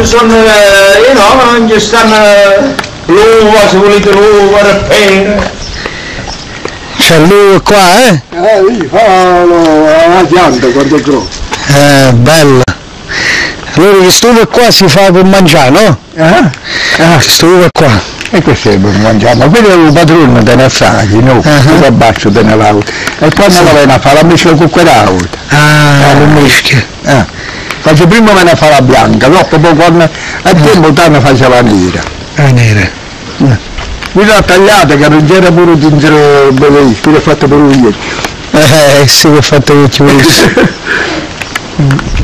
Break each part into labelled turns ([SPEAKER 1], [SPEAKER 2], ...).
[SPEAKER 1] ci sono, eh, no, non ci stanno l'uva, se volete l'uva, le pere.
[SPEAKER 2] C'è lui qua, eh?
[SPEAKER 3] Eh, lì fa la, la pianta, guarda è grosso.
[SPEAKER 2] Eh, bella. Allora questo uva qua si fa per mangiare, no?
[SPEAKER 3] Eh? Ah,
[SPEAKER 2] Questo uva qua.
[SPEAKER 3] e questo è per mangiare, ma quello è un padrone te ne assaggi, no?
[SPEAKER 2] Ah.
[SPEAKER 3] Uh-huh. Il bacio ne lavo. E quando la viene a fare la mescola con quell'altra.
[SPEAKER 2] Ah, lo mischia.
[SPEAKER 3] Eh. Faccio prima me ne fa la bianca, dopo poi quando a tempo te ne faccio la nera.
[SPEAKER 2] Ah, nera.
[SPEAKER 3] Mi l'ha tagliata che non c'era pure dentro bellissimo, l'ho fatto pure ieri.
[SPEAKER 2] Eh, sì, che ho fatto vecchio questo. Che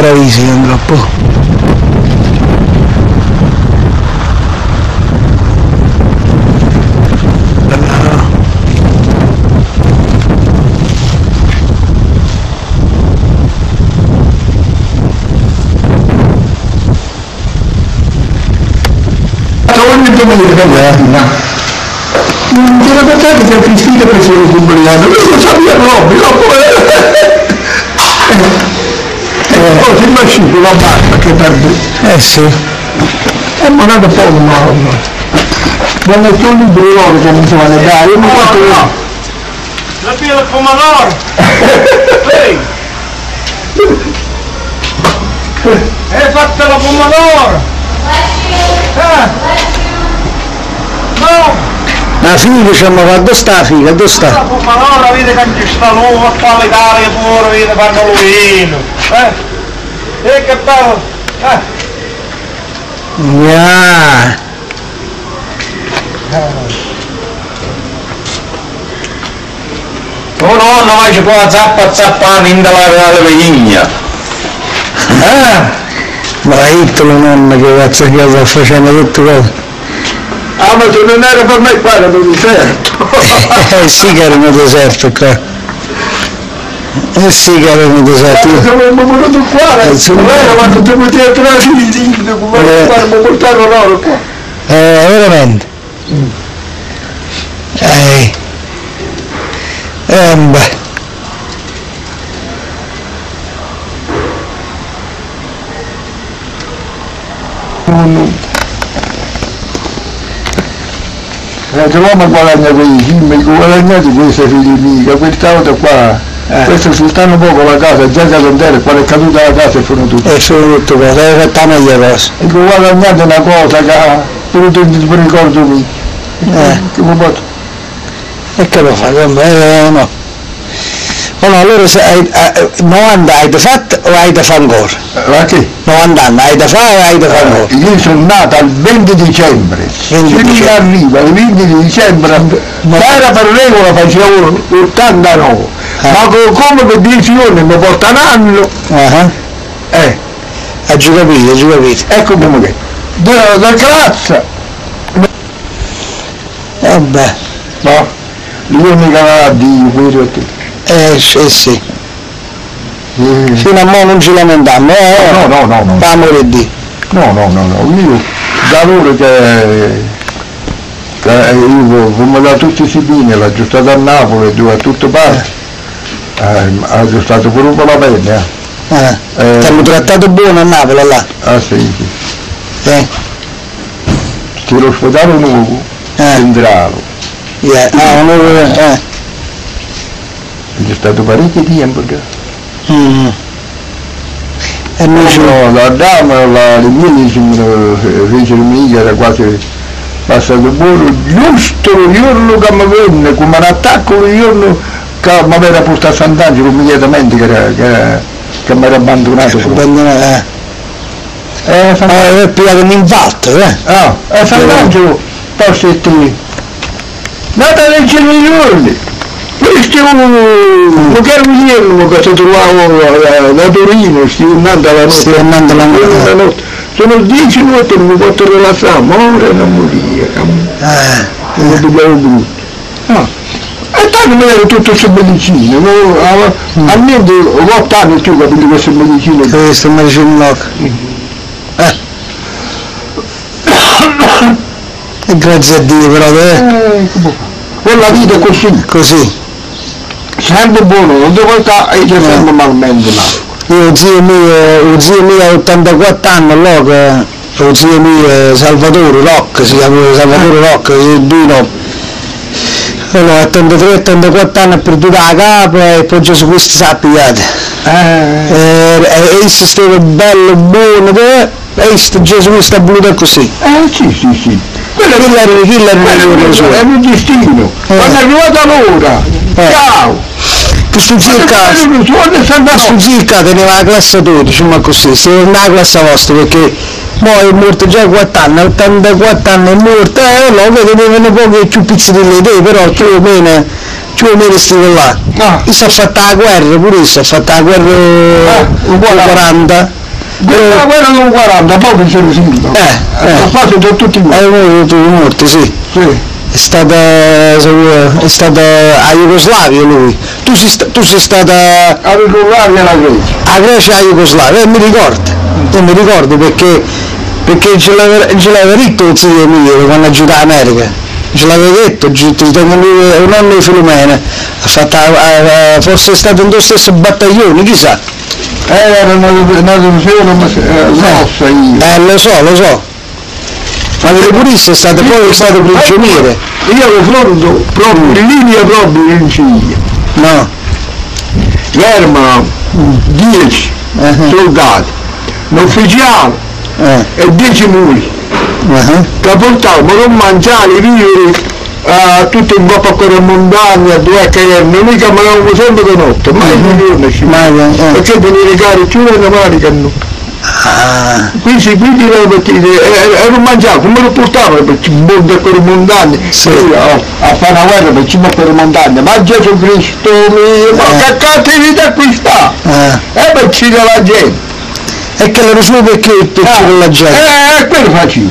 [SPEAKER 2] paradiso andrà po'.
[SPEAKER 3] Ogni domenica mattina. Non c'era pensato che Cristina faceva il compleanno, io lo sapevo proprio, dopo eh, poi si è asciugo la barba che perde,
[SPEAKER 2] Eh sì.
[SPEAKER 3] e non è poco ma non è più libero loro che non si vanno a dare, io non fatto io.
[SPEAKER 1] La pila del pomodoro! Ehi! Hai fatto la pomodoro! Eh! No!
[SPEAKER 2] La figa ci hanno fatto sta figa, dove
[SPEAKER 1] La
[SPEAKER 2] sta?
[SPEAKER 1] pomodoro, vedi che ci sta l'uva, qua l'Italia pure, vedi, fanno lo vino! Eh! E che bello! Eh!
[SPEAKER 2] Ah,
[SPEAKER 1] Oh nonno, ma ci può zappa zappare in della la vegigna!
[SPEAKER 2] ah, ma la Hitler nonna che cazzo che sta facendo tutte cose.
[SPEAKER 3] Ah ma se non era per me qua era per il certo.
[SPEAKER 2] Eh sì che era un deserto qua. Eh sì deserto.
[SPEAKER 3] Se avevamo voluto qua,
[SPEAKER 2] Eh, sì.
[SPEAKER 3] non era quando ti potevi entrare i dindi, come
[SPEAKER 2] Eh.
[SPEAKER 3] farmo portare loro qua.
[SPEAKER 2] Eh, veramente. Eh. Eh, beh.
[SPEAKER 3] Eh, troviamo guadagna quei film, guadagnati queste figli mica, quest'auto qua,
[SPEAKER 2] Eh.
[SPEAKER 3] questo sultano poco la casa, già da contare, quando è caduta la casa e sono tutti.
[SPEAKER 2] E sono tutto cose, hai fatto meglio cosa.
[SPEAKER 3] E guadagnate una cosa che ha tu ti ricordo mi.
[SPEAKER 2] Eh.
[SPEAKER 3] Che mi posso...
[SPEAKER 2] E che lo fai? Eh, no. No, allora se hai, eh, 90 hai da fatto o hai da fare ancora?
[SPEAKER 3] Ma che?
[SPEAKER 2] 90 anni, hai da fare o hai da fare ancora?
[SPEAKER 3] Io sono nato il 20 dicembre,
[SPEAKER 2] 20
[SPEAKER 3] se mi arriva il 20 di dicembre,
[SPEAKER 2] Ma-
[SPEAKER 3] era per regola facevo 89,
[SPEAKER 2] Eh.
[SPEAKER 3] ma co- come per 10 anni mi porta un anno,
[SPEAKER 2] Ah,
[SPEAKER 3] eh,
[SPEAKER 2] Hai già capito, hai già capito.
[SPEAKER 3] ecco come che. Da, da
[SPEAKER 2] Eh beh,
[SPEAKER 3] no, l'unica va a Dio, quello tutto.
[SPEAKER 2] eh, sì, sì.
[SPEAKER 3] Eh,
[SPEAKER 2] Fino a mo' non ci lamentiamo, eh?
[SPEAKER 3] No, no, no, no.
[SPEAKER 2] Per amore di.
[SPEAKER 3] No, no, no, no, io da loro che, che io come da tutti i Sibini, l'ho aggiustato a Napoli, due a tutte parti, eh, ha aggiustato pure un po' la pelle, eh.
[SPEAKER 2] Eh.
[SPEAKER 3] Eh.
[SPEAKER 2] Ti hanno trattato buono a Napoli là.
[SPEAKER 3] Ah sì, sì.
[SPEAKER 2] Eh.
[SPEAKER 3] Che l'ospedale nuovo,
[SPEAKER 2] Eh.
[SPEAKER 3] centrale,
[SPEAKER 2] Yeah. Ah, non eh.
[SPEAKER 3] c'è stato parecchio tempo già.
[SPEAKER 2] Mm. E noi ci...
[SPEAKER 3] No, la dama, la Rimini fece mica, era quasi passato buono, giusto il giorno che mi venne, come un attacco il giorno che mi aveva portato a Sant'Angelo immediatamente che, era, che, che mi era abbandonato.
[SPEAKER 2] abbandonato, eh.
[SPEAKER 3] Eh, San-
[SPEAKER 2] Ah, è pigliato un infarto, eh.
[SPEAKER 3] ah, a Sant'Angelo, poi siete nata nel giorni, questo è un lo carabiniere che si trovava eh, da Torino, stiamo andando alla notte.
[SPEAKER 2] Stiamo andando alla notte.
[SPEAKER 3] Sono dieci minuti che mi posso rilassare, muore e non morire.
[SPEAKER 2] Eh.
[SPEAKER 3] lo pigliavo brutto. No. E tanto tutte queste medicine, no? A- almeno otto anni tu capito queste medicine.
[SPEAKER 2] Questo mi dice un. Eh. E grazie a Dio però, eh,
[SPEAKER 3] Eh? Con la vita è così,
[SPEAKER 2] così.
[SPEAKER 3] sempre buono, non devo stare e c'è sempre malmente là.
[SPEAKER 2] Io zio mio, lo zio mio ha 84 anni, allora, lo zio mio Salvatore Rock, si chiama Salvatore Rock, il Dino. Allora, a 83-84 anni ha perduto la capa e poi Gesù Cristo si è pigliato.
[SPEAKER 3] Eh,
[SPEAKER 2] E e esso stava bello, buono, eh, e questo Gesù Cristo è voluto così.
[SPEAKER 3] eh sì, sì, sì. Quello
[SPEAKER 2] chi l'era
[SPEAKER 3] quello è
[SPEAKER 2] suo?
[SPEAKER 3] è un destino. Quando è arrivata l'ora,
[SPEAKER 2] Eh.
[SPEAKER 3] ciao!
[SPEAKER 2] Questo circa, questo circa teneva la classe 12, ma così, stava nella classe vostra perché poi è morto già 4 anni, 84 anni è morto, e no, vedevano pochi più pizzini idee, però più o meno, più o meno stava là.
[SPEAKER 3] Ah.
[SPEAKER 2] E si è fatta la guerra, pure si è fatta la guerra
[SPEAKER 3] Ah,
[SPEAKER 2] nel
[SPEAKER 3] uguale.
[SPEAKER 2] 40.
[SPEAKER 3] Quella guerra non 40, poi ne sono.
[SPEAKER 2] Eh, eh.
[SPEAKER 3] A parte sono tutti morti.
[SPEAKER 2] È morto, è morto, sì.
[SPEAKER 3] Sì.
[SPEAKER 2] È stata, è stata a Jugoslavia lui. Tu sei, tu sei stata
[SPEAKER 3] A ricordare la Grecia.
[SPEAKER 2] a Grecia e a Jugoslavia, e mi ricordo, e mi ricordo perché, perché ce l'aveva detto il zio mio quando ha girato l'America, ce l'aveva detto, ti tengo un anno di Filomena, ha fatto, forse è stato in due stessi battaglioni, chissà,
[SPEAKER 3] Eh, era ma eh, grossa io.
[SPEAKER 2] eh lo so, lo so, ma delle puriste è stato poi è stato prigioniere,
[SPEAKER 3] Io avevo pronto proprio in linea proprio in Sicilia.
[SPEAKER 2] no,
[SPEAKER 3] Erano 10
[SPEAKER 2] eh,
[SPEAKER 3] soldati, un ufficiale
[SPEAKER 2] eh,
[SPEAKER 3] e 10 muli.
[SPEAKER 2] eh,
[SPEAKER 3] che portavano non mangiare, vivere a tutte in coppa a quelle montagne, a due caverna, noi camminavamo sempre di notte, mai di giorno ci
[SPEAKER 2] eh,
[SPEAKER 3] perché venire cari più le maniche no.
[SPEAKER 2] ah,
[SPEAKER 3] Quindi, quindi ero partito, e non mangiavo, come lo portavano per ci monte a quelle montagne,
[SPEAKER 2] Sì.
[SPEAKER 3] Io, a, a fare una guerra per cima a quelle montagne, ma Gesù Cristo mio, ma
[SPEAKER 2] Eh.
[SPEAKER 3] che vita qui sta?
[SPEAKER 2] eh,
[SPEAKER 3] E per uccidere la gente.
[SPEAKER 2] E che lo so perché perché con la gente,
[SPEAKER 3] Eh, quello facevo.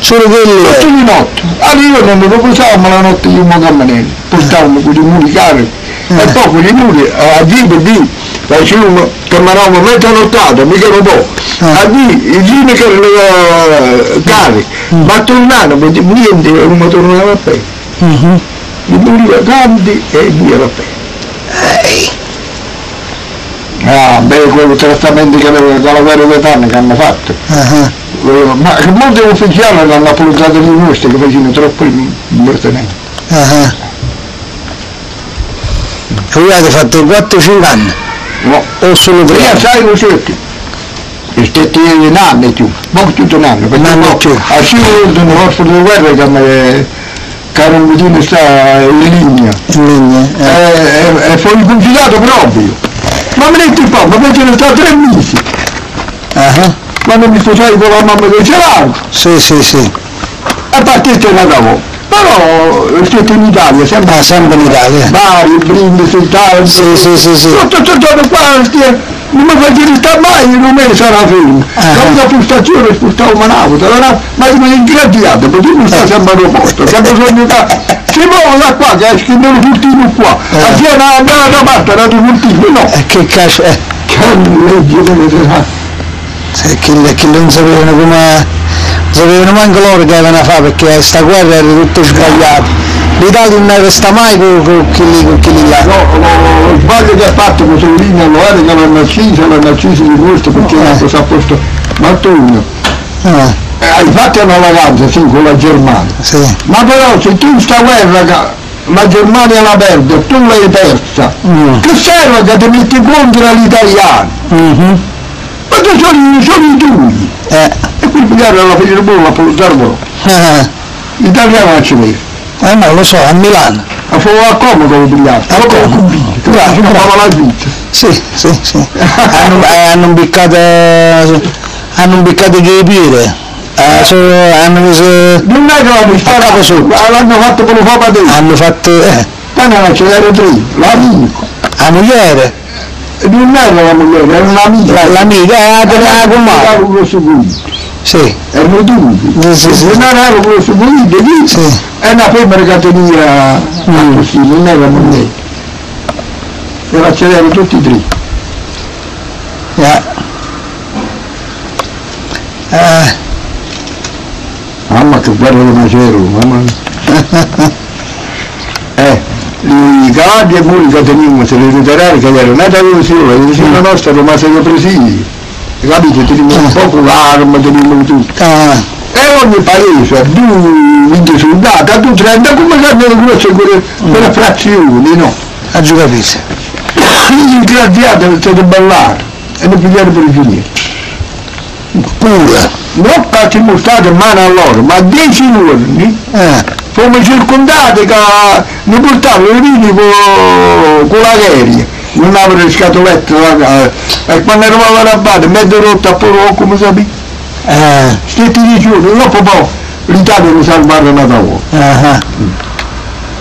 [SPEAKER 2] solo quelli,
[SPEAKER 3] Tutti
[SPEAKER 2] eh,
[SPEAKER 3] di notte. Allora io non lo posavo la notte io mi camminavo, portavamo quei muri cari e poi quei muri a dire per dire, facevamo, camminavamo mezza nottata, mica un po', a dire i giri che erano eh, cari, ma tornavano, niente, non mi tornava a pe.
[SPEAKER 2] mhm.
[SPEAKER 3] I muri grandi e via a pe. Ah, beh, quei trattamenti che avevano dalla guerra d'Etana che hanno fatto.
[SPEAKER 2] ah,
[SPEAKER 3] Eh, ma che molti ufficiali hanno appoggiato le nostre che facevano troppo impertinenti.
[SPEAKER 2] ah, ah. E voi avete fatto 4-5 anni,
[SPEAKER 3] No,
[SPEAKER 2] o solo 3
[SPEAKER 3] io
[SPEAKER 2] anni?
[SPEAKER 3] sai lo cerchi. Stetti in anni più, non tutto un anno, perché
[SPEAKER 2] Un anno
[SPEAKER 3] no,
[SPEAKER 2] più.
[SPEAKER 3] a Sivolo nel corpo delle guerre che mi Carambutino sta in linea.
[SPEAKER 2] In linea, eh.
[SPEAKER 3] E, e, e fu confidato proprio. Ma mi metti qua, ma poi ce ne sta tre mesi.
[SPEAKER 2] Ah, ah.
[SPEAKER 3] Quando mi sposai con la mamma che c'era,
[SPEAKER 2] Sì, sì, sì.
[SPEAKER 3] a partire da capo. Però siete in Italia, sempre
[SPEAKER 2] Ah, sempre in Italia.
[SPEAKER 3] Bari, Brindisi, Italia.
[SPEAKER 2] Sì, sì, sì, sì.
[SPEAKER 3] Tutto il giorno qua, stia- non mi faccio stare mai, non me ne sarà.
[SPEAKER 2] Ah.
[SPEAKER 3] Quando la postazione spostavo un'auto, allora, ma mi hai ingratiato, perché non sta sempre all'aeroporto, che bisogno che muovo da qua, che nello cultivo qua,
[SPEAKER 2] Ah.
[SPEAKER 3] a Siena andare da parte, era cultivo, no.
[SPEAKER 2] E che cazzo, eh,
[SPEAKER 3] Che legge
[SPEAKER 2] se che, che non sapevano come, non sapevano manco loro che avevano a fare perché sta guerra era tutto sbagliato. L'Italia non resta mai con, con quelli, con quelli là.
[SPEAKER 3] No, lo, lo sbaglio che ha fatto Mussolini allora che l'hanno ucciso, l'hanno ucciso di questo perché
[SPEAKER 2] Eh.
[SPEAKER 3] ha cosa ha posto. Ma tu,
[SPEAKER 2] Ah,
[SPEAKER 3] eh, hai fatto una vacanza, sì, con la Germania.
[SPEAKER 2] sì.
[SPEAKER 3] Ma però se tu sta guerra la Germania la perde tu l'hai persa,
[SPEAKER 2] Mm.
[SPEAKER 3] che serve che ti metti contro gli italiani?
[SPEAKER 2] Mhm.
[SPEAKER 3] Ma tu sono, sono i tuoi.
[SPEAKER 2] Eh,
[SPEAKER 3] E qui pigliare la figlia del buono, la polizarbolo.
[SPEAKER 2] eh,
[SPEAKER 3] L'italiano non ci vede.
[SPEAKER 2] eh, no, lo so, a Milano.
[SPEAKER 3] A fuoco a comodo lo pigliato.
[SPEAKER 2] A comodo. Bravo,
[SPEAKER 3] Bravo,
[SPEAKER 2] bravo.
[SPEAKER 3] la vita.
[SPEAKER 2] Sì, sì, sì. hanno, eh, hanno beccato, hanno beccato che pire. Eh, so, hanno messo,
[SPEAKER 3] Non è che l'hanno sparato su, l'hanno fatto con fa te.
[SPEAKER 2] hanno fatto, eh,
[SPEAKER 3] Ma no, ce n'era tre, l'amico.
[SPEAKER 2] la moglie,
[SPEAKER 3] non era la moglie, era un amico.
[SPEAKER 2] la- l'amica, eh, la.
[SPEAKER 3] Era un grosso gruppo.
[SPEAKER 2] Sì,
[SPEAKER 3] erano due,
[SPEAKER 2] Sì, sì, sì.
[SPEAKER 3] non erano quello seguito lì,
[SPEAKER 2] sì.
[SPEAKER 3] è una prima categoria
[SPEAKER 2] Mm.
[SPEAKER 3] così, non erano me. E la c'erano tutti e tre.
[SPEAKER 2] Ja. Eh,
[SPEAKER 3] Che guerra di macero, mamma. eh, i cavalli e muri che tenevamo, se li ritirare che erano nata così, la vicina nostra rimase che presi. Capite? Tenevamo un po' l'arma, tenevamo tutto.
[SPEAKER 2] ah,
[SPEAKER 3] E ogni paese, due, 20 soldati, a due 30, come cambiano grosse quelle, quelle frazioni, no?
[SPEAKER 2] ha giù capito.
[SPEAKER 3] Il graziato è stato ballare e ne pigliare prigionieri.
[SPEAKER 2] Pure.
[SPEAKER 3] Non facciamo stato in mano a loro, ma dieci giorni
[SPEAKER 2] Eh,
[SPEAKER 3] come circondati che ne portavano i vini con, con la gheria. Non avevano le scatolette là, eh, e quando eravamo arrabbiati, mezzo rotto a poro, come sapete,
[SPEAKER 2] eh,
[SPEAKER 3] stetti dieci giorni, dopo poi l'Italia mi salvarono da voi.
[SPEAKER 2] ah,
[SPEAKER 3] Perché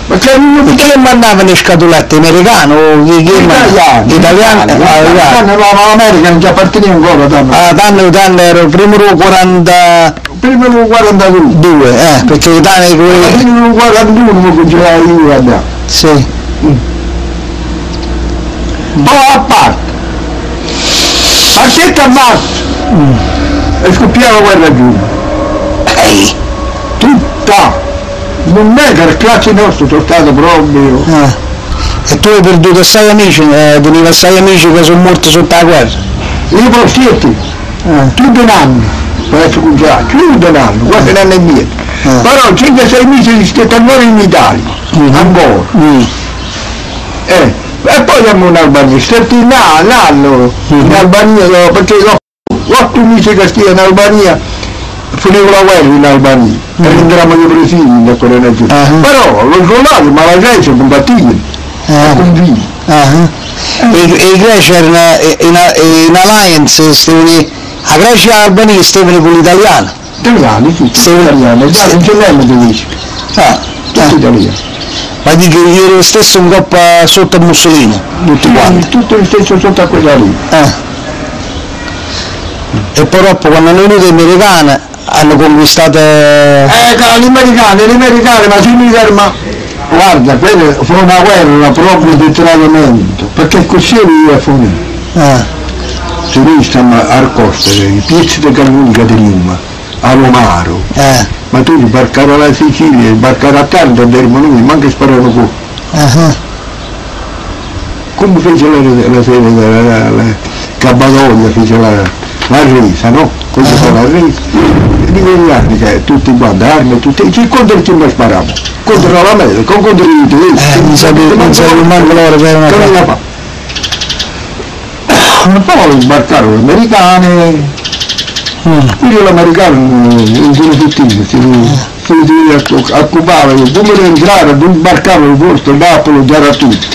[SPEAKER 3] non
[SPEAKER 2] Perché le mandavano le scatolette americane o chi, chi
[SPEAKER 3] italiani,
[SPEAKER 2] Italiane? Ah, italiane.
[SPEAKER 3] italiani, l'America non ci apparteneva ancora, tanto.
[SPEAKER 2] Ah, danno era il primo 42,
[SPEAKER 3] prima del 42,
[SPEAKER 2] eh, perché quelli...
[SPEAKER 3] prima del 41 mi congelai io guarda.
[SPEAKER 2] Sì.
[SPEAKER 3] Poi a parte, a 7 marzo, è scoppiata la guerra giù.
[SPEAKER 2] Ehi,
[SPEAKER 3] tutta non è che il classe nostro sono stato proprio
[SPEAKER 2] eh. E tu hai perduto sei amici, eh, tenevi sei amici che sono morti sotto la guerra.
[SPEAKER 3] i prostetti
[SPEAKER 2] Eh,
[SPEAKER 3] tutto un anno adesso cominciare tutto un anno quasi un anno e mezzo
[SPEAKER 2] Eh.
[SPEAKER 3] però 5-6 mesi di stati ancora in Italia
[SPEAKER 2] Mhm.
[SPEAKER 3] ancora
[SPEAKER 2] mm,
[SPEAKER 3] eh. e poi siamo in Albania stati un anno, un anno in. Albania perché dopo 8 mesi che stia in Albania finivo la guerra in Albania e entrammo i presidi da quella giù
[SPEAKER 2] Ah.
[SPEAKER 3] però lo soldati ma la
[SPEAKER 2] eh,
[SPEAKER 3] convinti
[SPEAKER 2] ah. E, e i greci erano eh, in, in alliance, stavano, a Grecia e l'Albania stavano con l'italiano.
[SPEAKER 3] italiani, tutti
[SPEAKER 2] Sì.
[SPEAKER 3] italiani, già non ce l'hanno tedeschi,
[SPEAKER 2] Ah,
[SPEAKER 3] tutti
[SPEAKER 2] ah.
[SPEAKER 3] italiani.
[SPEAKER 2] Ma dico, io ero stesso un po' sotto Mussolini, tutti quanti.
[SPEAKER 3] Tutto lo stesso sotto a quella lì.
[SPEAKER 2] Eh. E dopo quando hanno venuto gli americani hanno conquistato...
[SPEAKER 3] Eh, che gli americani, gli americani, ma sui militari, ma guarda, quella fu una guerra proprio di tradimento, perché così io fu
[SPEAKER 2] Eh,
[SPEAKER 3] se noi stiamo al costo, i pezzi di Calunica di Lima, a Romaro,
[SPEAKER 2] eh,
[SPEAKER 3] ma tu sbarcare alla Sicilia, sbarcare a Taranto, andaremo noi, manca sparano qua.
[SPEAKER 2] eh,
[SPEAKER 3] come fece la, la serie della la, la Cappadocia, fece la, la resa, no? Come fa la resa? Di quegli anni che tutti quanti, armi, tutti, ci contro chi mi sparavo? Contro l'America, contro i tedeschi.
[SPEAKER 2] eh, non sapevo, non sapevo manco loro che erano qua.
[SPEAKER 3] cosa? Poi sbarcarono gli americani,
[SPEAKER 2] Mm,
[SPEAKER 3] quindi l'americano non sono tutti, si, si, si occupava, come entrare, non sbarcavano il posto, Napoli, già era tutto.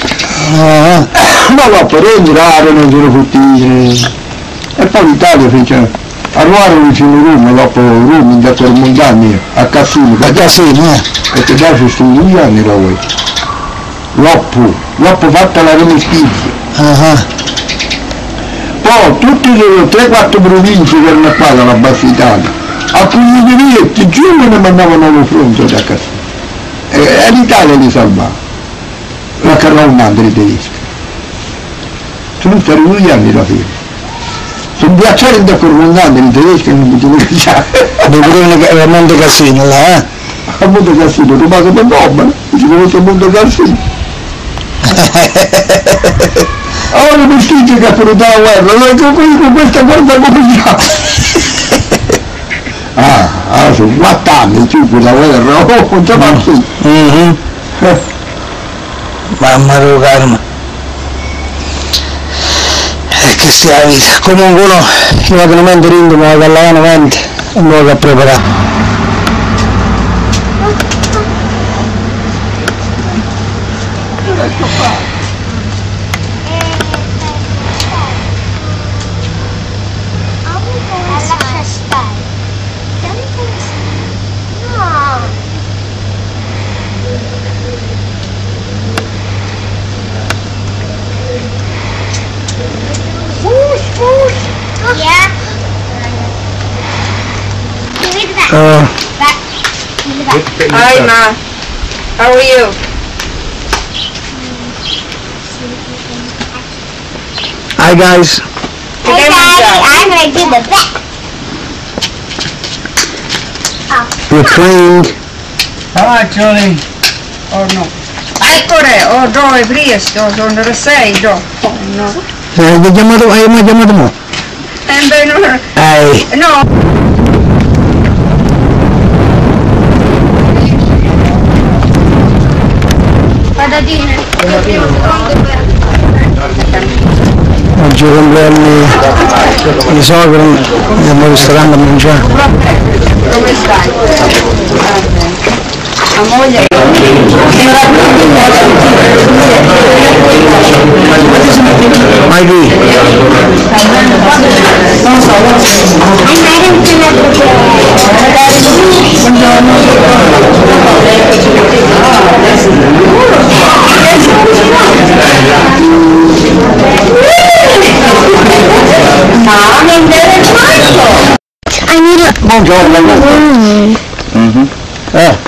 [SPEAKER 2] eh,
[SPEAKER 3] ma va per entrare non sono fottini e poi l'Italia fece arrivarono vicino a Roma dopo Roma da Cormondani a Cassino
[SPEAKER 2] a Casino, eh.
[SPEAKER 3] perché già ci sono due anni la vuoi l'oppo l'oppo fatta la rimestizia
[SPEAKER 2] Ah,
[SPEAKER 3] poi tutte le 3-4 province che erano qua dalla Bassa Italia. Alcuni diretti giù me ne mandavano allo fronte da Cassino e, e l'Italia li salvava. La carraunante dei tedeschi sono stati due anni la fine sono piacere da Cormondani i tedeschi non potevano cacciare
[SPEAKER 2] Dove a Monte Cassino là, eh.
[SPEAKER 3] a Monte Cassino rubato per bomba ci a Monte Cassino ora mi scrive che per la guerra noi con, con questa guerra come fa ah, ah sono 4 anni per la guerra oh non c'è
[SPEAKER 2] Mhm. Mamma mia, calma. Che stia la vita. Comunque uno, io vado non mente rindo, ma vado alla mano avanti e mi vado a preparare. Uh,
[SPEAKER 4] Hi, Ma. How are you?
[SPEAKER 2] hi guys.
[SPEAKER 5] Hey Daddy, I'm gonna do the back.
[SPEAKER 2] We're playing.
[SPEAKER 1] Hi, Johnny.
[SPEAKER 4] Oh no. Eccole, oh dove presto, sono le sei do. Oh no.
[SPEAKER 2] Eh, hai chiamato, hai mai chiamato mo?
[SPEAKER 4] Eh beh, no,
[SPEAKER 2] Ehi,
[SPEAKER 4] no.
[SPEAKER 5] Patatine.
[SPEAKER 2] oggi è compleanno di sogro, andiamo al ristorante a mangiare.
[SPEAKER 4] Come stai? La moglie?
[SPEAKER 2] Mikey, buongiorno.
[SPEAKER 3] Mom and very. I need a... Come on, Joel. Mm-hmm. Uh.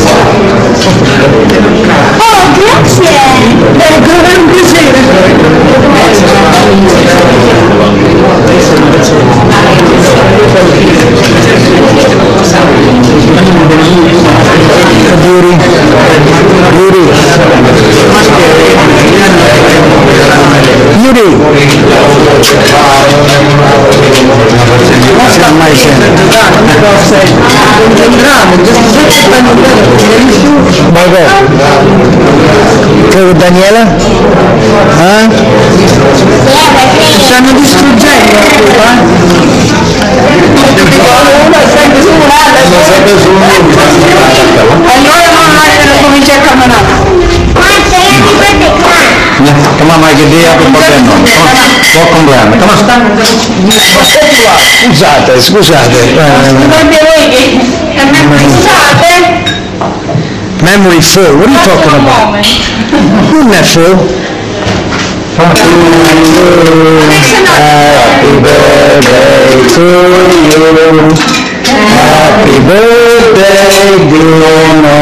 [SPEAKER 5] Oh, grazie.
[SPEAKER 2] Yuri, Yuri. Yuri. Sì, ormai c'è. Margot. Che Daniela? Eh?
[SPEAKER 4] Stanno distruggendo Allora mamma comincia a camminare.
[SPEAKER 3] Yeah, come on, Mikey, day happy birthday, no. Buon compleanno, come on.
[SPEAKER 2] Scusate, scusate. eh, memory full. What are you talking about? Non è full. Happy birthday to you. Happy birthday, dear Nonna.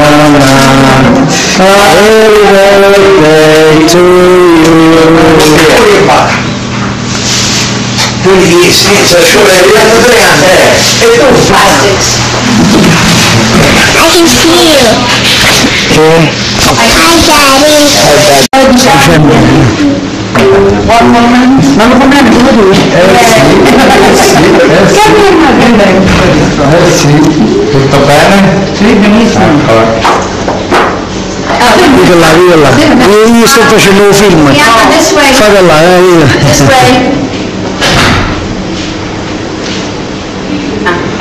[SPEAKER 2] Happy birthday to you.
[SPEAKER 1] Quindi sì, cioè, solo è arrivato tre anni, eh. E tu
[SPEAKER 5] I can see you.
[SPEAKER 2] Che?
[SPEAKER 5] Hi, Daddy.
[SPEAKER 4] Ma lo comprendo come tu?
[SPEAKER 3] Eh sì, tutto bene?
[SPEAKER 4] Sì, benissimo.
[SPEAKER 2] Vedi là, vedi là. Io, sto facendo un film.
[SPEAKER 4] this way.
[SPEAKER 2] Fate là, eh.
[SPEAKER 4] This way.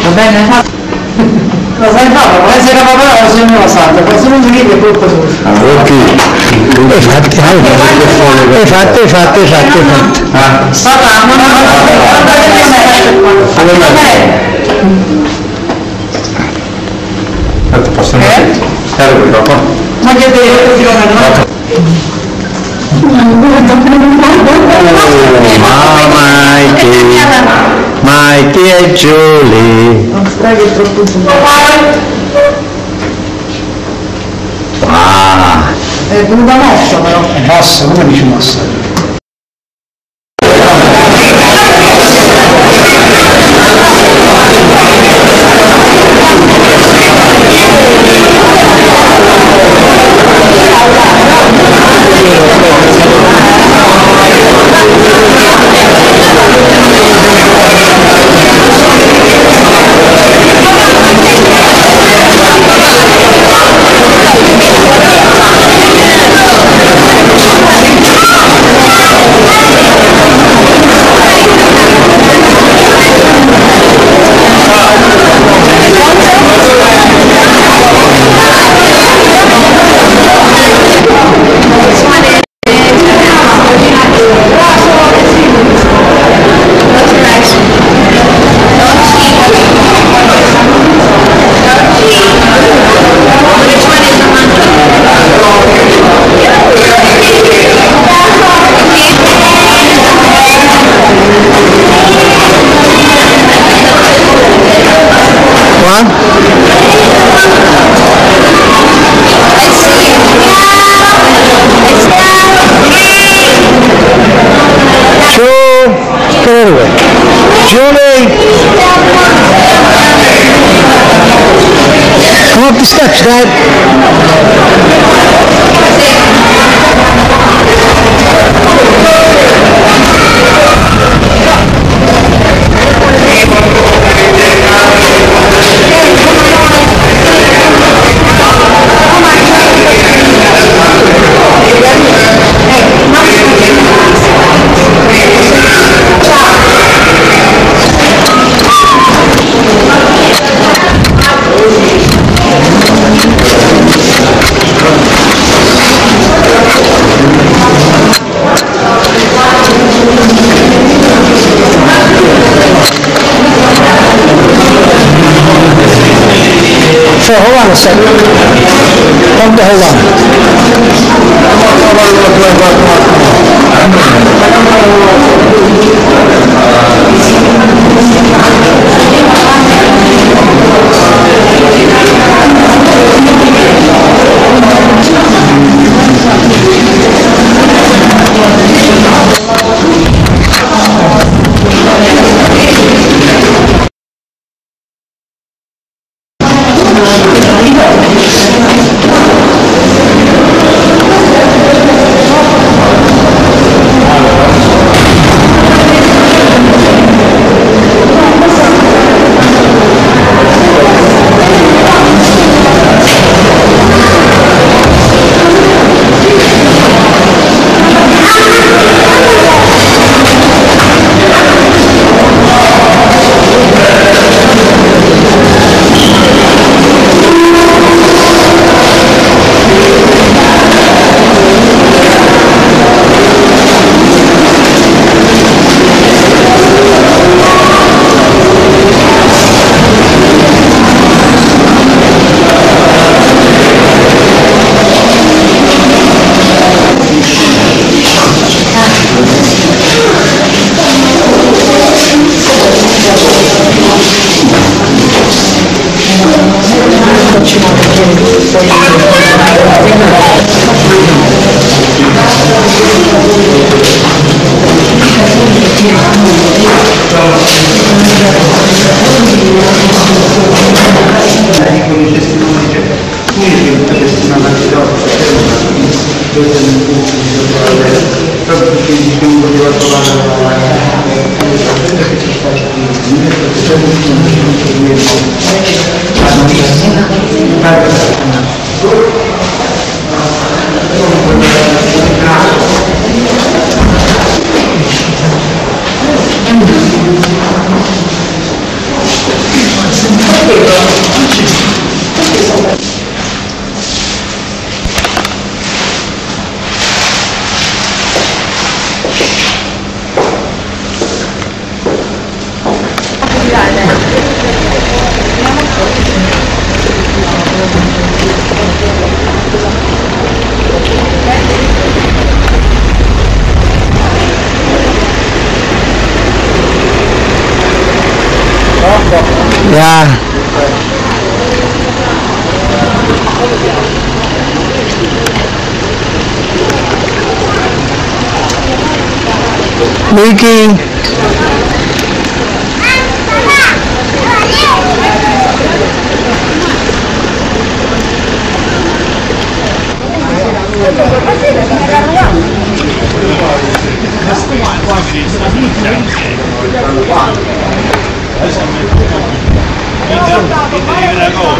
[SPEAKER 4] Va bene? Lo sai fare, può essere papà o se non lo sa, poi se non si vede è colpa tua.
[SPEAKER 2] Ok. E fatti, e fatti, e fatti, e fatti, e fatti.
[SPEAKER 4] Papà, non lo
[SPEAKER 3] Posso andare? Eh, dopo.
[SPEAKER 4] Ma che devi
[SPEAKER 2] Ah, Mikey, Mikey e Julie.
[SPEAKER 4] Non stai che è troppo giù.
[SPEAKER 2] Ah,
[SPEAKER 4] È venuta mossa però.
[SPEAKER 2] mossa, come dici mossa? of the steps. So hold on. a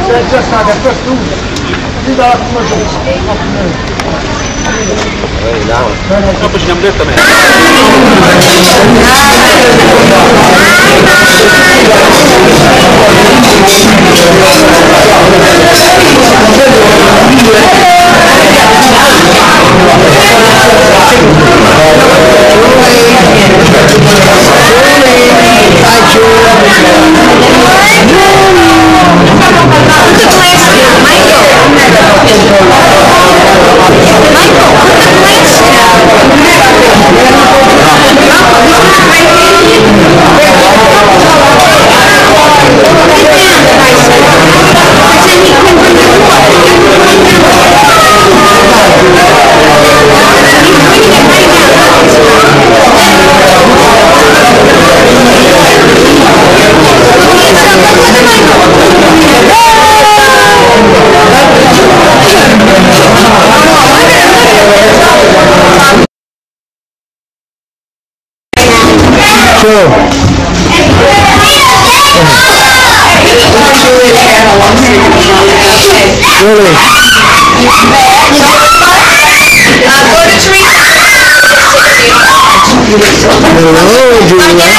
[SPEAKER 6] C'è già stata questa una. Ti dà la prima
[SPEAKER 7] Dopo ci siamo detto
[SPEAKER 8] Michael, put the glass down. Really? Oh, Julia.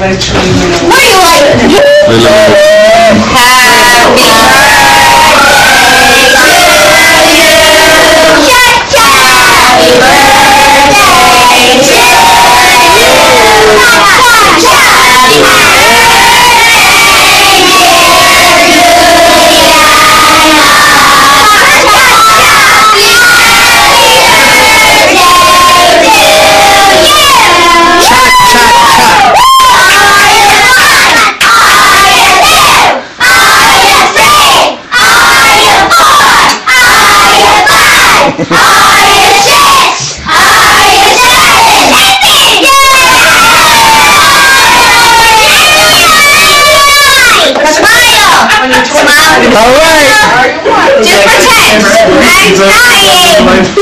[SPEAKER 5] literally you
[SPEAKER 9] know. You. We you. Happy birthday to you. Happy
[SPEAKER 5] birthday to you. Happy birthday.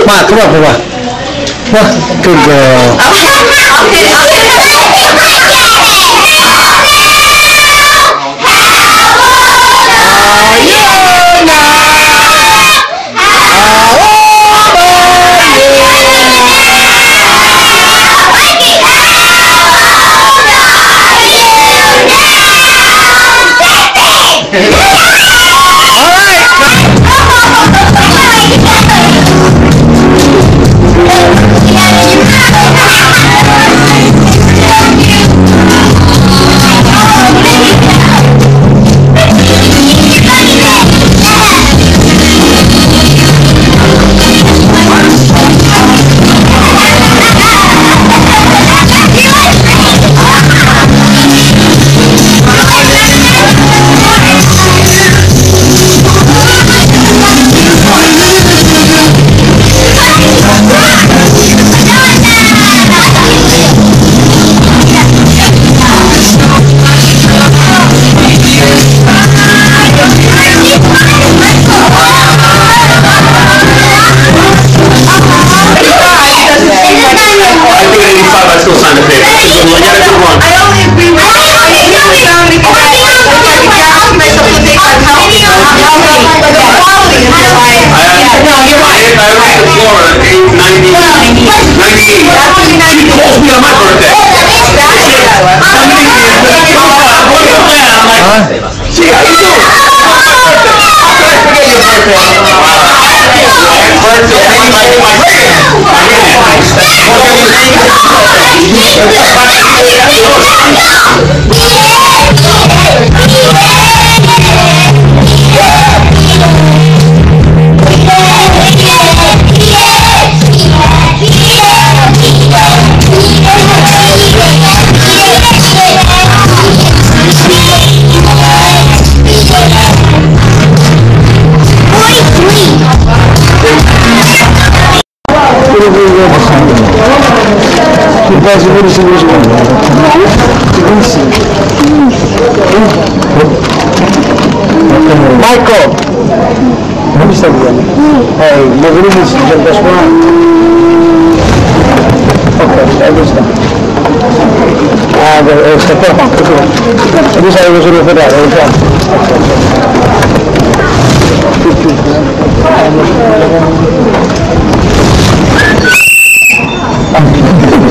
[SPEAKER 5] 妈呀这个 Gracias.
[SPEAKER 2] Quasi pure se lo Michael! Come sta via? Eh, lo volume si già da scuola? Ok, è questa. Ah, eh, sta qua, ecco. Tu sai cosa devo fare, lo so.
[SPEAKER 10] You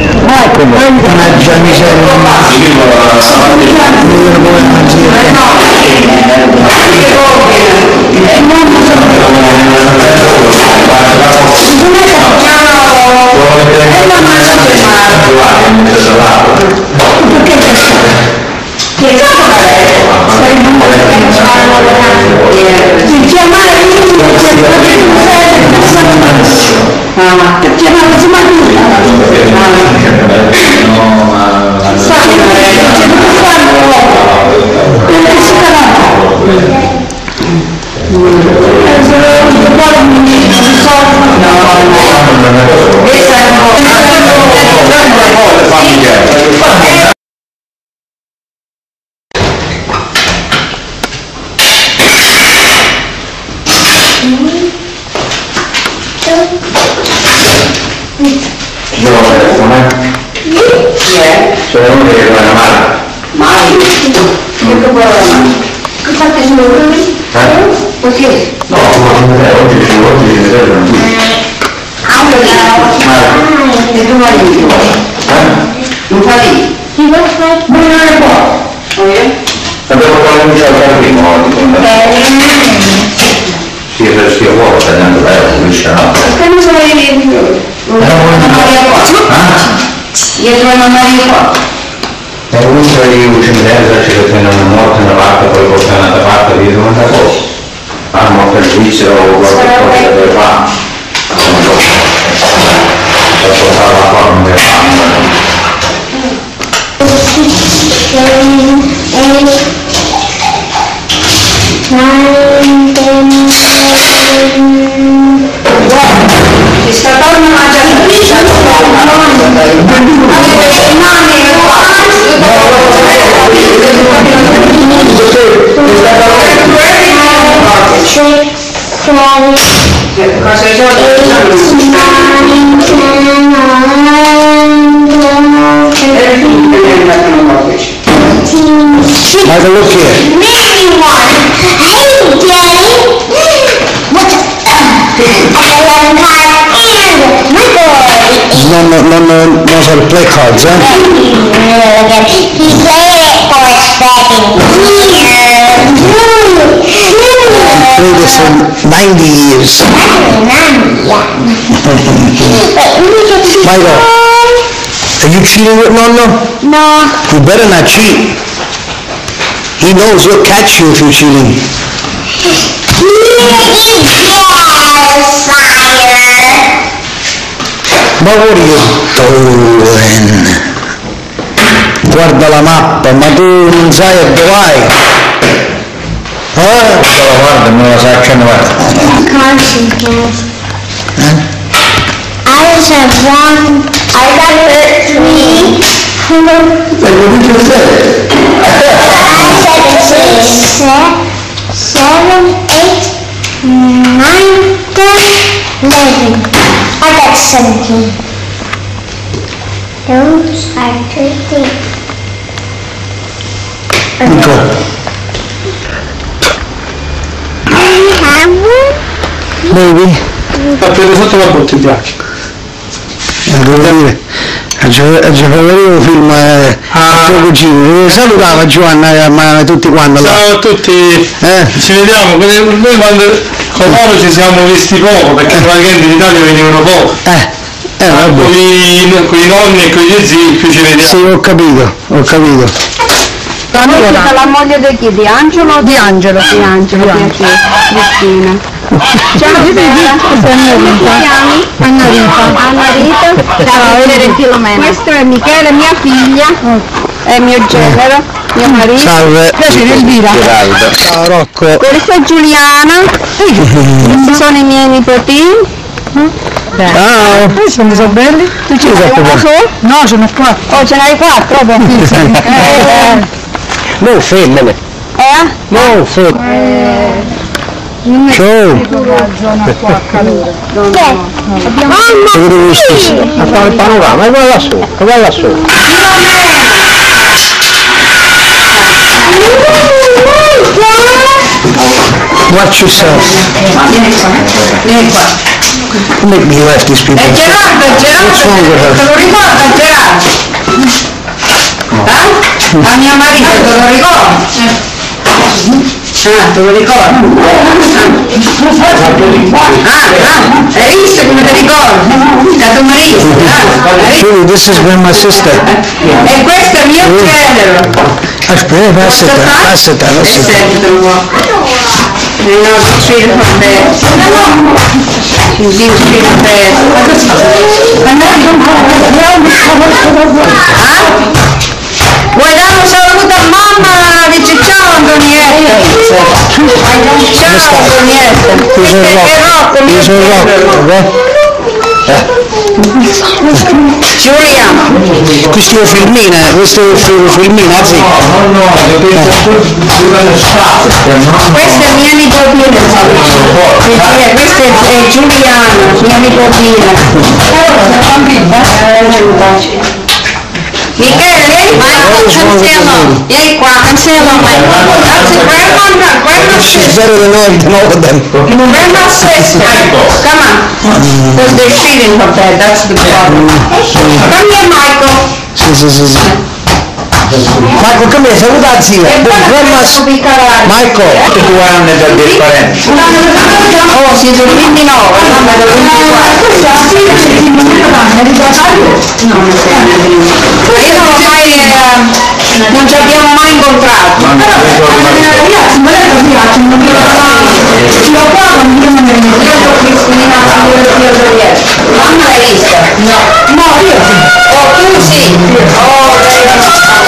[SPEAKER 5] now.
[SPEAKER 10] Mannaggia miseria. Sono
[SPEAKER 5] hanno perdice o qualche cosa che fa lascio fare la forma che fanno questa donna mangia il pizza non è una donna anche perché i lo Have
[SPEAKER 2] a look here.
[SPEAKER 10] Maybe one. Hey, Jay. What the? Alan Card and Michael. No,
[SPEAKER 2] no, no, no, knows how to play cards, huh?
[SPEAKER 10] He played it for us back here year.
[SPEAKER 2] Played it for 90 years. Michael, are you cheating with Nonno?
[SPEAKER 10] No.
[SPEAKER 2] You better not cheat. He knows he'll catch you if you're cheating. But what are you doing? Guarda la mappa, ma tu non sai dove vai. Eh?
[SPEAKER 10] Guarda, guarda, non la sa che ne va.
[SPEAKER 5] Consciousness. I just have one. I got three. Seven, eight, nine, ten, eleven. I got seventeen. Those are thirteen.
[SPEAKER 2] Ecco,
[SPEAKER 5] I one.
[SPEAKER 2] bevi?
[SPEAKER 1] Fate sotto la bottiglia.
[SPEAKER 2] Eh, devo dire, a Gio- a Giovanni film eh,
[SPEAKER 1] Ah.
[SPEAKER 2] tuo cugino, Eh, salutava Giovanna, eh, ma tutti quanti là.
[SPEAKER 1] Ciao a tutti,
[SPEAKER 2] Eh?
[SPEAKER 1] ci vediamo, noi quando con loro ci siamo visti poco perché praticamente in Italia venivano poco.
[SPEAKER 2] Eh, eh.
[SPEAKER 1] Con i, con i nonni e con gli zii più ci vediamo.
[SPEAKER 2] Sì, ho capito, ho capito.
[SPEAKER 8] Allora. la moglie di chi? Di Angelo? Di Angelo. Di Angelo, piacere. Cristina. Ciao, Come ti chiami? Anna Rita. Anna Rita. Ciao, Filomena. Questo è Michele, mia figlia. È mio genero, mio marito.
[SPEAKER 2] Salve.
[SPEAKER 8] Piacere, Elvira.
[SPEAKER 2] Ciao Rocco.
[SPEAKER 8] Questa è Giuliana. Questi sono i miei nipotini.
[SPEAKER 2] Ciao.
[SPEAKER 8] Sono so belli. Tu ce n'hai uno solo? No, ce n'ho quattro. Oh, ce n'hai quattro? Eh,
[SPEAKER 2] No femmine.
[SPEAKER 8] eh?
[SPEAKER 2] No femmine. Ciao. Visto? A fare il panorama, guarda lassù, guarda lassù. Watch yourself. Make me laugh these people.
[SPEAKER 8] Gerardo, Gerardo,
[SPEAKER 2] with her?
[SPEAKER 8] te lo ricorda Gerardo? Eh? A mio marito, te lo ricordi? Ah, te lo ricordi? Ah, ah, hai visto come ti ricordi? Da tuo marito? Ah, hai visto?
[SPEAKER 2] Julie, this is where my sister.
[SPEAKER 8] E questo è mio genero.
[SPEAKER 2] Aspetta, passata, passata, passata.
[SPEAKER 8] sentilo. I nostri film adesso. I film adesso. Vuoi dare un saluto a mamma? Dici ciao Antonietta. Ciao Antonietta. Rocco, mio
[SPEAKER 2] Questo è
[SPEAKER 8] genero.
[SPEAKER 2] Rocco,
[SPEAKER 8] Giulia.
[SPEAKER 2] eh? Questo è un filmino, questo è un fil- filmino, sì.
[SPEAKER 10] No, no, no?
[SPEAKER 8] Questa è mia nipotina. Sì, questa è, è Giuliana, mia nipotina. Miguel, Cancelão. E aí,
[SPEAKER 2] qual?
[SPEAKER 8] Cancelão,
[SPEAKER 2] vai. Vai mandar, vai na sexta. Vai
[SPEAKER 8] na sexta. Come on. Because they're cheating up there. That's the problem. Come here, Michael.
[SPEAKER 2] Michael, come here, saluta la zia.
[SPEAKER 8] E poi
[SPEAKER 2] Grandma's...
[SPEAKER 8] dobbiamo piccare.
[SPEAKER 2] Michael.
[SPEAKER 10] Due anni da differenza.
[SPEAKER 8] Oh, siete il 29, mamma è del 24. No, non io l'ho mai, eh, non ci abbiamo mai incontrato.
[SPEAKER 10] Ma non vedo ormai.
[SPEAKER 8] Mamma l'hai vista? No. No, io sì. Oh, tu sì. Oh, bene.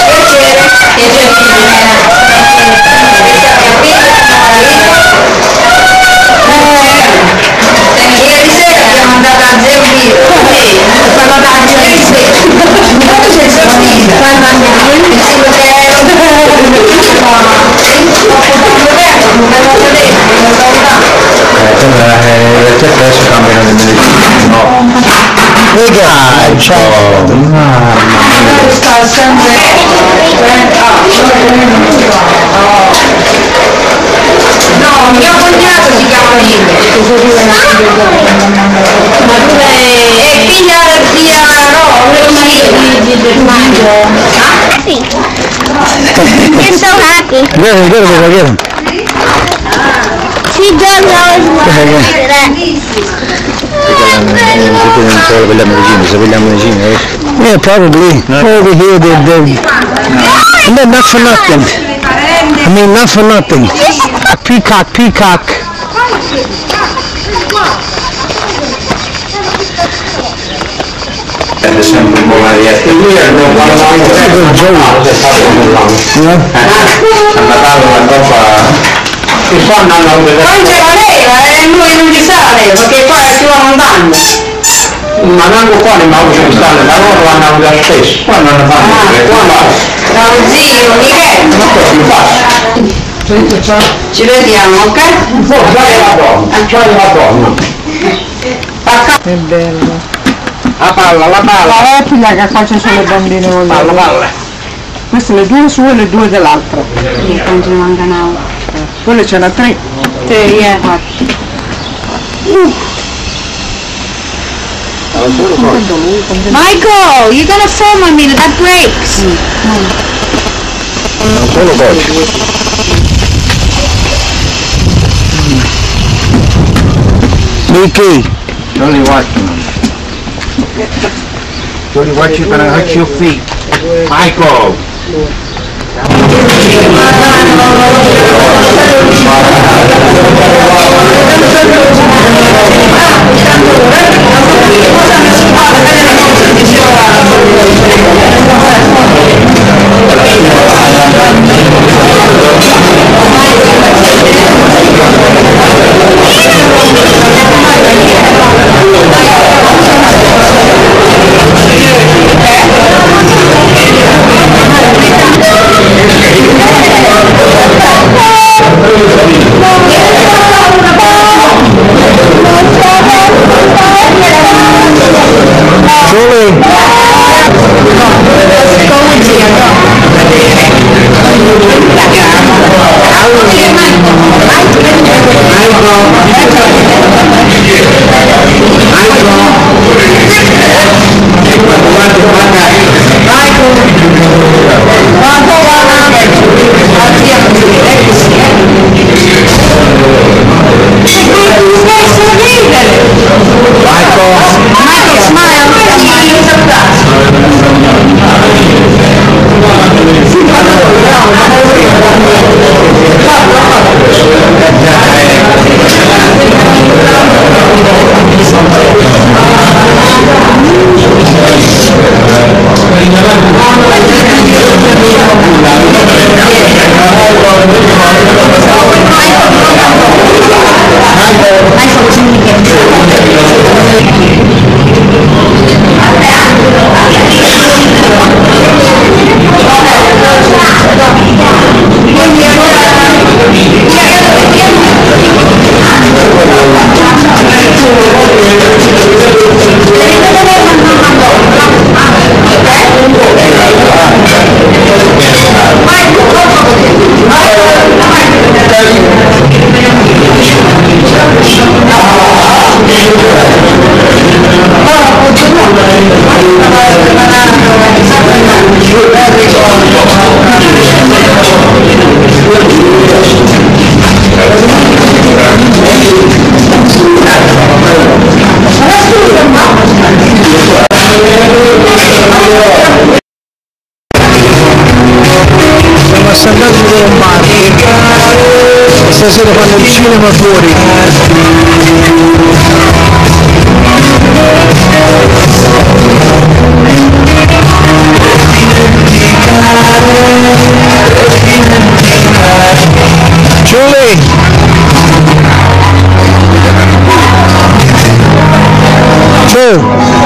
[SPEAKER 8] Piacere. Piacere Filomena. Questa è mia figlia, mio marito. Eh, ieri sera
[SPEAKER 10] Eh,
[SPEAKER 2] ciao.
[SPEAKER 10] Mamma
[SPEAKER 8] sta sempre no mio cognato si chiama Nino
[SPEAKER 5] I'm so happy.
[SPEAKER 2] Get him, get him, get him.
[SPEAKER 5] She does always want to do that.
[SPEAKER 2] Yeah, probably. Over here, they, they... And then not for nothing. I mean, not for nothing. Peacock, peacock.
[SPEAKER 10] È sempre un po' variato. Lui è il mio quando va a a Natale una roba che poi andando a vedere.
[SPEAKER 8] Poi c'è la leva e lui non ci sta la leva perché qua si va lontano.
[SPEAKER 10] Ma manco qua ma non ci stanno, ma loro vanno a vedere stesso. Quando hanno fatto vedere, qua va.
[SPEAKER 8] Da un zio, Michele.
[SPEAKER 10] Ma poi più facile.
[SPEAKER 8] Ci vediamo, ok?
[SPEAKER 10] Poi fai la donna, fai la donna.
[SPEAKER 4] È bello.
[SPEAKER 10] La palla, la palla.
[SPEAKER 4] La figlia che calcia sulle bambine voglio
[SPEAKER 10] Palla,
[SPEAKER 4] dire.
[SPEAKER 10] palla.
[SPEAKER 4] Queste le due sue e le due dell'altra.
[SPEAKER 8] Sì, quanto ne mancano?
[SPEAKER 4] Quelle ce n'ha tre.
[SPEAKER 8] Sì, eh. Michael, you're gonna fall on me, that breaks.
[SPEAKER 3] solo così.
[SPEAKER 2] Mickey,
[SPEAKER 10] Johnny Watchman. Johnny Watchman gonna hurt your feet. Michael.
[SPEAKER 8] xuống liền
[SPEAKER 2] Thank you. Julie, Michael, smile. siamo Stasera fanno il cinema fuori. Julie! Su!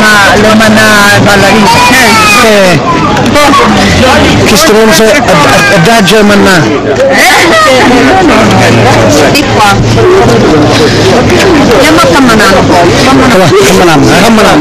[SPEAKER 2] Le, le, ma, le manà ballerine eh, che stronzo adagio e manà
[SPEAKER 8] Di qua. Andiamo a Cammanano poi.
[SPEAKER 2] Cammanam, Cammanam.